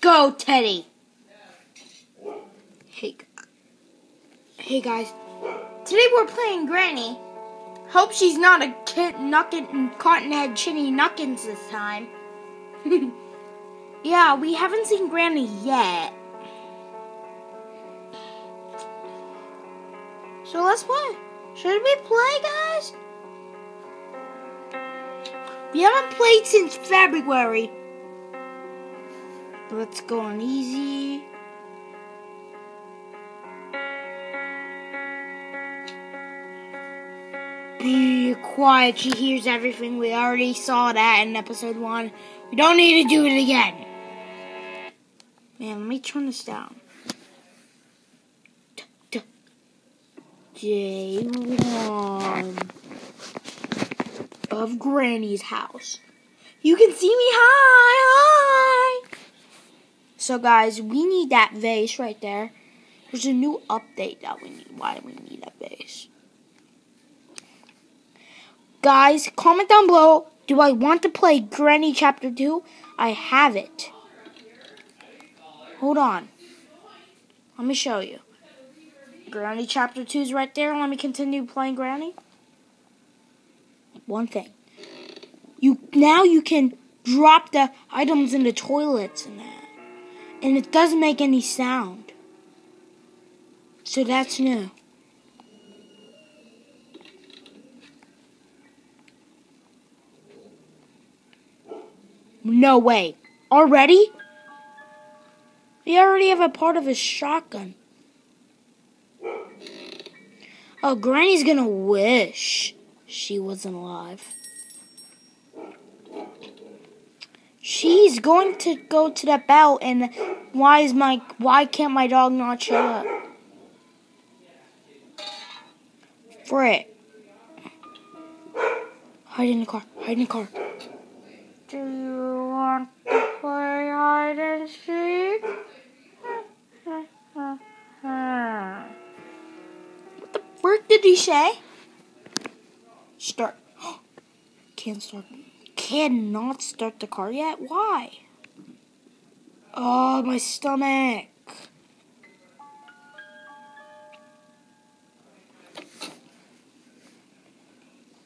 Go, Teddy. Hey, hey guys. Today we're playing Granny. Hope she's not a kid knuckin cotton head chinny knuckins this time. yeah, we haven't seen Granny yet. So let's play. Should we play, guys? We haven't played since February. Let's go on easy. Be quiet. She hears everything. We already saw that in episode one. We don't need to do it again. Man, let me turn this down. Day one of Granny's house. You can see me. Hi, hi. So, guys, we need that vase right there. There's a new update that we need. Why do we need that vase? Guys, comment down below. Do I want to play Granny Chapter 2? I have it. Hold on. Let me show you. Granny Chapter 2 is right there. Let me continue playing Granny. One thing. You Now you can drop the items in the toilets and. And it doesn't make any sound. So that's new. No way. Already? We already have a part of his shotgun. Oh, Granny's gonna wish she wasn't alive. She's going to go to that bell, and why is my why can't my dog not show up? Frick. Hide in the car. Hide in the car. Do you want to play hide and seek? what the frick did he say? Start. Can't start. Cannot start the car yet? Why? Oh, my stomach.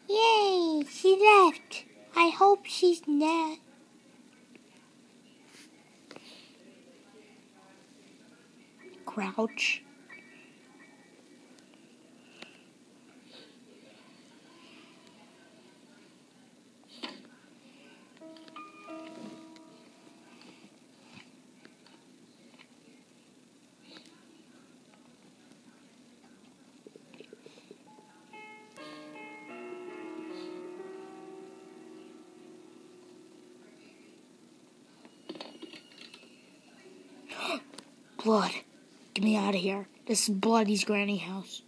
Yay, she left. I hope she's not. Crouch. Blood. Get me out of here. This is Bloody's granny house.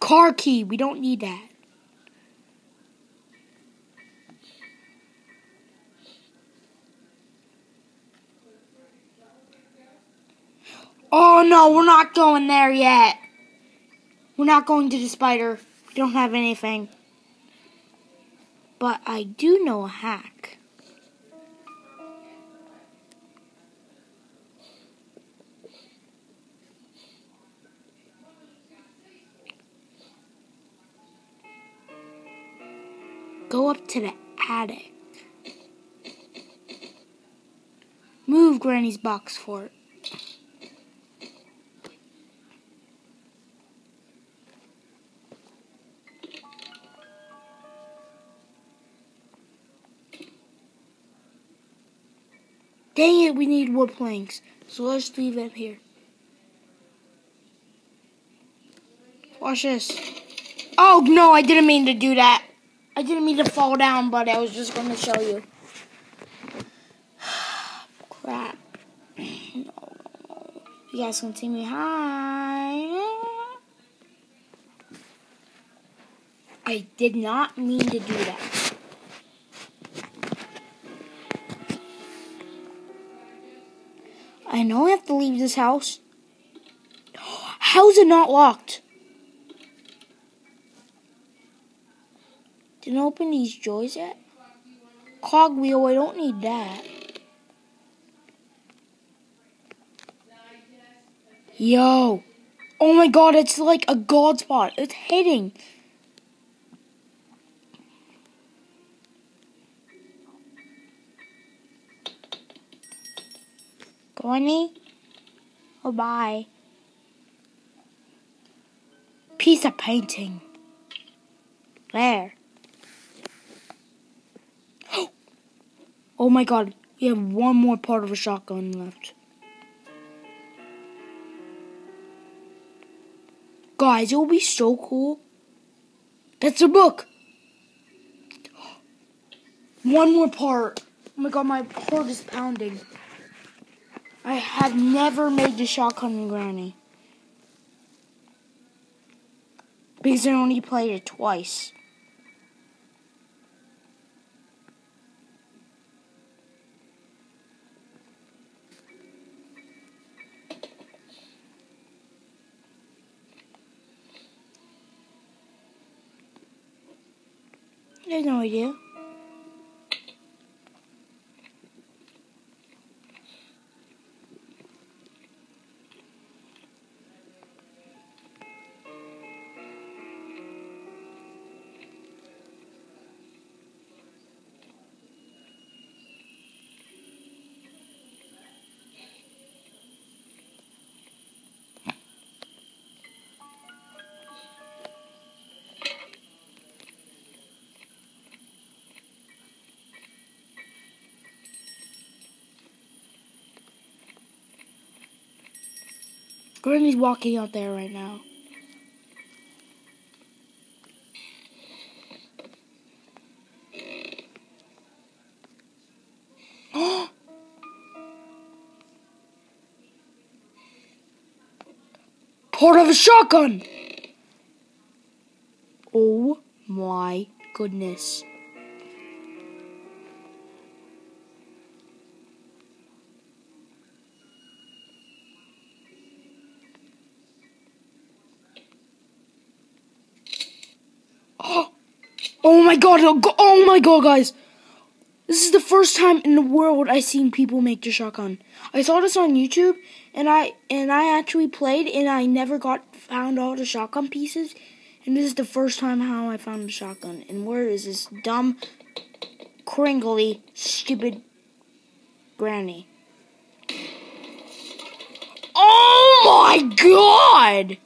Car key. We don't need that. Oh no, we're not going there yet. We're not going to the spider. We don't have anything. But I do know a hack. Go up to the attic. Move Granny's box fort. Dang it, we need wood planks. So let's leave it here. Watch this. Oh, no, I didn't mean to do that. I didn't mean to fall down, but I was just going to show you. Crap. No, no, no. You guys can see me. Hi. I did not mean to do that. I know I have to leave this house. How's it not locked? Didn't open these joys yet? cogwheel. I don't need that. Yo. Oh my god, it's like a god spot. It's hitting. Gwenny? Oh, bye. Piece of painting. There. Oh my god, we have one more part of a shotgun left. Guys, it will be so cool. That's a book. One more part. Oh my god, my heart is pounding. I have never made the shotgun granny. Because I only played it twice. I have no idea. Granny's walking out there right now. Part of a shotgun! Oh my goodness. My god, oh my god, guys. This is the first time in the world I've seen people make the shotgun. I saw this on YouTube and I and I actually played and I never got found all the shotgun pieces. And this is the first time how I found the shotgun. And where is this dumb, cringly, stupid granny? Oh my god!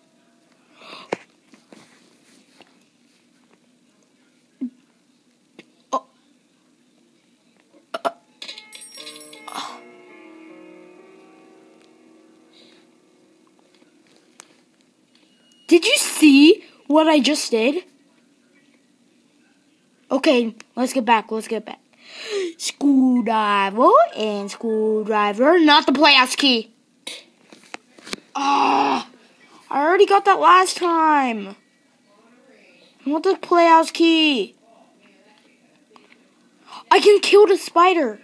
What I just did? Okay, let's get back. Let's get back. Screwdriver and screwdriver, not the playhouse key. Ah, oh, I already got that last time. Want the playhouse key. I can kill the spider.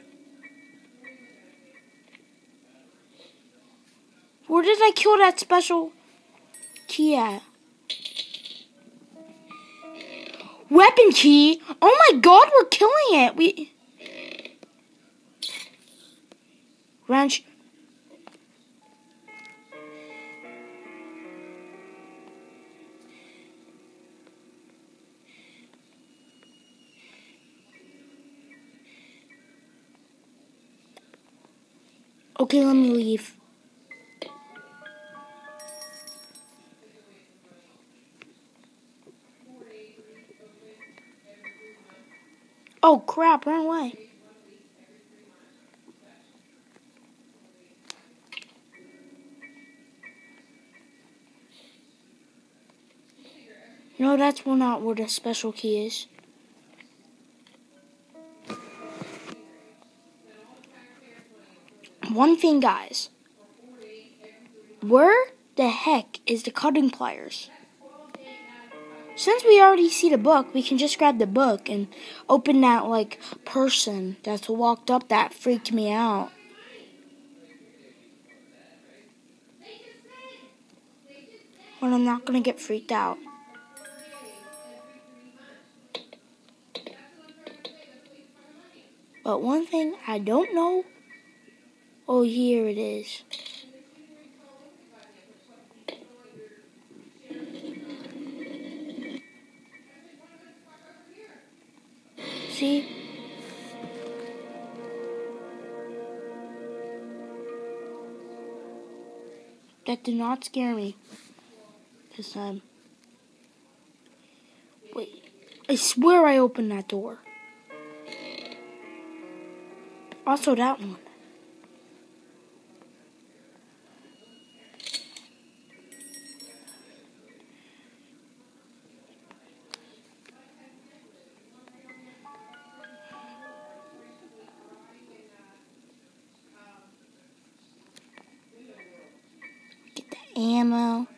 Where did I kill that special? Kia. Weapon key? Oh my god, we're killing it. We Wrench. Okay, let me leave. Oh crap, run away. No, that's not where the special key is. One thing, guys. Where the heck is the cutting pliers? Since we already see the book, we can just grab the book and open that, like, person that's walked up that freaked me out. But I'm not gonna get freaked out. But one thing I don't know. Oh, here it is. That did not scare me this time. Wait, I swear I opened that door. Also that one. Ammo.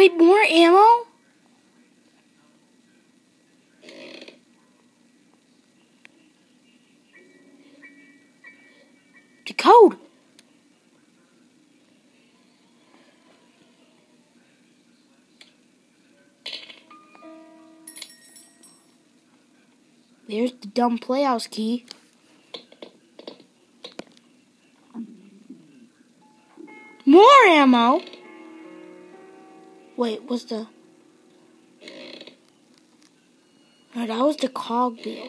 Wait, more ammo? The code. There's the dumb playhouse key. More ammo? Wait, what's the... No, that was the cog wheel.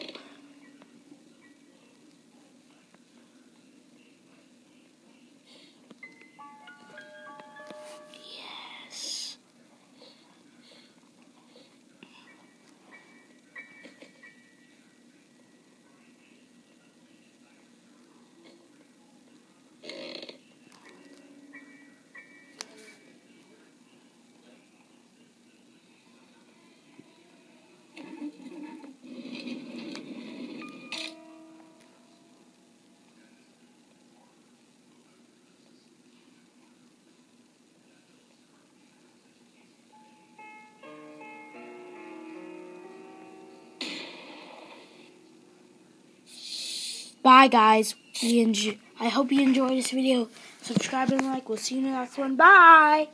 Bye, guys. I hope you enjoyed this video. Subscribe and like. We'll see you in the next one. Bye.